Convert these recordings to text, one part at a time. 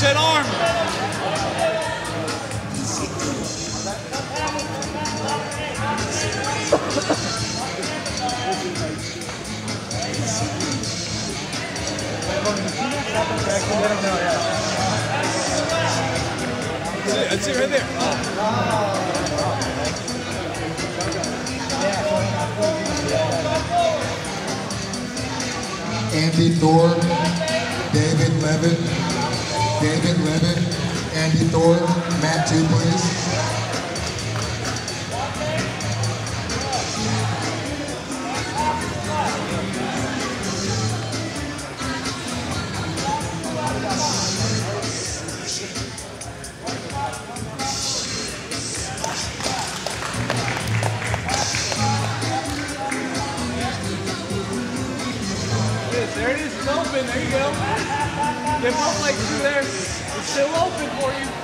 Watch that arm. That's it, that's it right there. Andy Thor, David Levitt, David Levitt, Andy Thor, Matt two please. There it is, it's open, there you go. Get both legs through there. It's still open for you.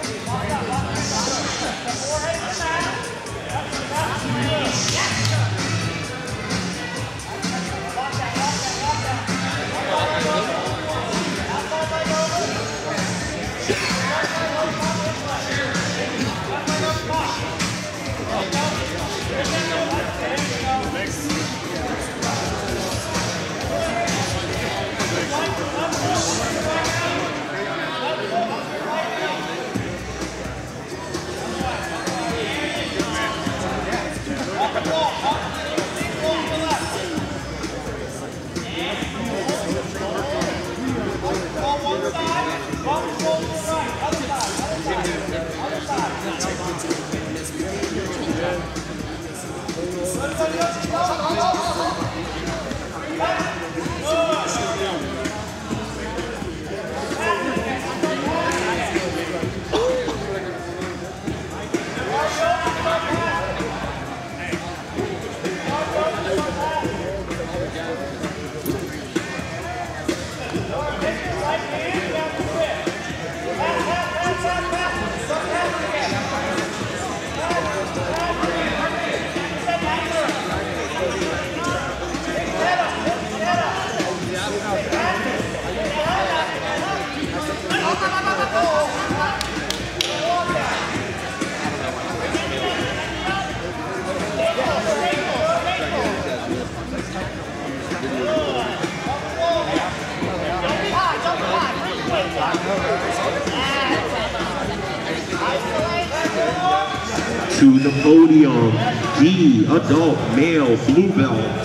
To the podium, the adult male blue belt,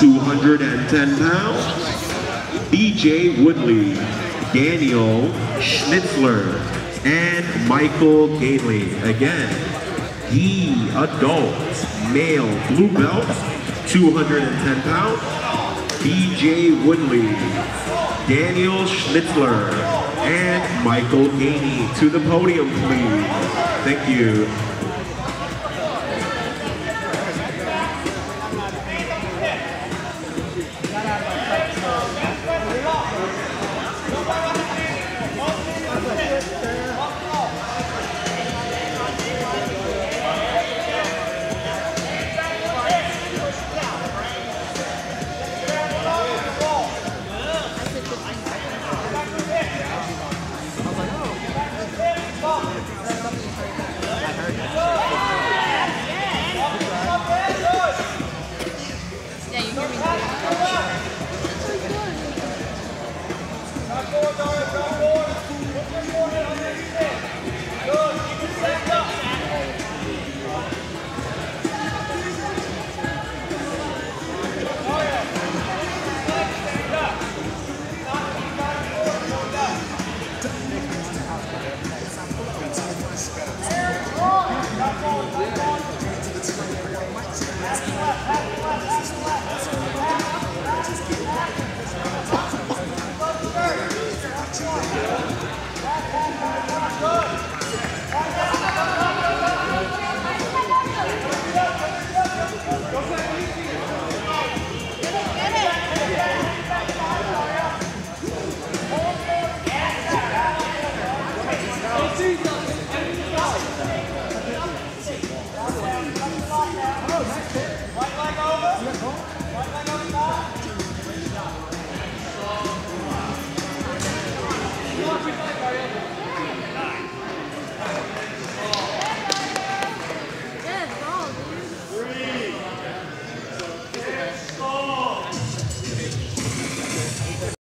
210 pounds, BJ Woodley, Daniel Schnitzler, and Michael Gately. Again, the adult male blue belt, 210 pounds, BJ Woodley, Daniel Schnitzler, and Michael Gainey. To the podium, please. Thank you.